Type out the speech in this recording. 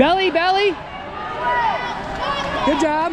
Belly, belly. Good job.